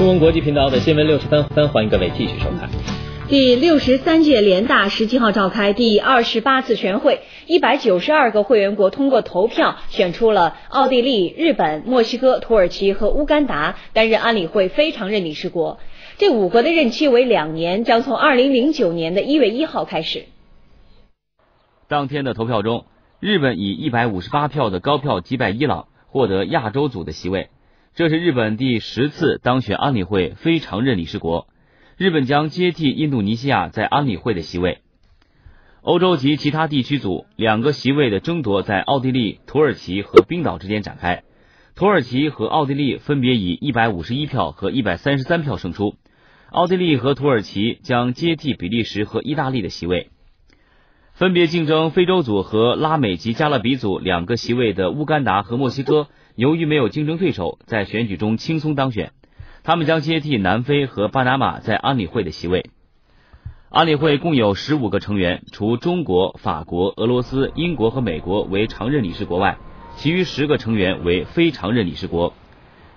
中文国际频道的新闻六十分，欢迎各位继续收看。第六十三届联大十七号召开第二十八次全会，一百九十二个会员国通过投票选出了奥地利、日本、墨西哥、土耳其和乌干达担任安理会非常任理事国。这五国的任期为两年，将从二零零九年的一月一号开始。当天的投票中，日本以一百五十八票的高票击败伊朗，获得亚洲组的席位。这是日本第十次当选安理会非常任理事国，日本将接替印度尼西亚在安理会的席位。欧洲及其他地区组两个席位的争夺在奥地利、土耳其和冰岛之间展开，土耳其和奥地利分别以一百五十一票和一百三十三票胜出，奥地利和土耳其将接替比利时和意大利的席位。分别竞争非洲组和拉美及加勒比组两个席位的乌干达和墨西哥。由于没有竞争对手，在选举中轻松当选，他们将接替南非和巴拿马在安理会的席位。安理会共有十五个成员，除中国、法国、俄罗斯、英国和美国为常任理事国外，其余十个成员为非常任理事国。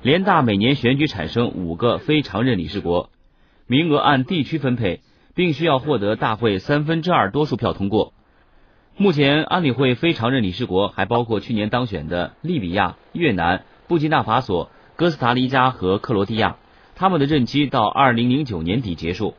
联大每年选举产生五个非常任理事国，名额按地区分配，并需要获得大会三分之二多数票通过。目前，安理会非常任理事国还包括去年当选的利比亚、越南、布基纳法索、哥斯达黎加和克罗地亚，他们的任期到二零零九年底结束。